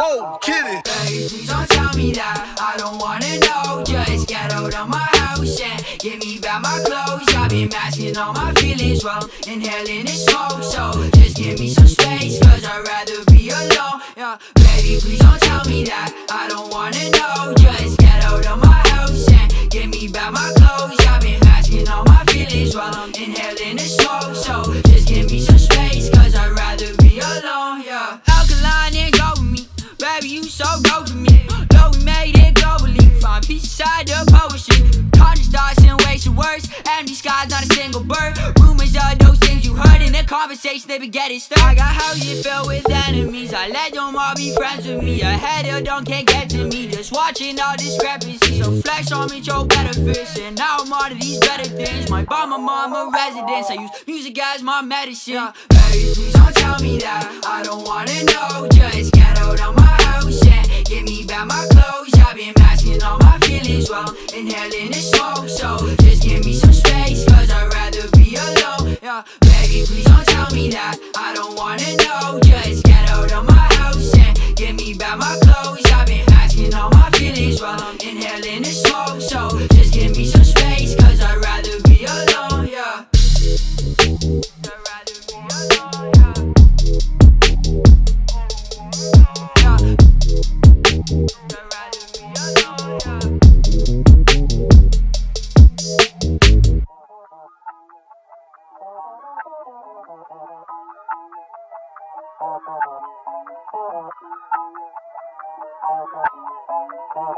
Oh, kitty. Baby, please don't tell me that I don't wanna know. Just get out of my me back my clothes. I've been masking all my feelings while inhaling the smoke. So just give me some space, cause I'd rather be alone. Yeah, baby, please don't tell me that I don't wanna know. Just get out of my house and give me back my clothes. I've been masking all my feelings while I'm inhaling the smoke. So just give me some space, cause I'd rather be alone. Yeah, alkaline and dopamine. Baby, you so dope to me. Inside the poetry. Conscious thoughts and wasted words. Empty skies, not a single bird. Rumors of those things you heard in the conversation, they be getting stirred. I got houses filled with enemies. I let them all be friends with me. A hater don't can't get to me. Just watching all discrepancies. So flex on me, show benefits. And now I'm on to these better things. My bar, my mama residence. I use music as my medicine. Yeah, baby, please don't tell me that. I don't wanna know. Just get out of my house and give me back my clothes. I've been So just give me some space, cause I'd rather be alone. Yeah, baby, please don't tell me that. I don't wanna know. Just get out of my house and give me back my clothes. I've been masking all my feelings while inhaling the smoke. So just give me some space, cause I'd rather be alone. Yeah. Thank you.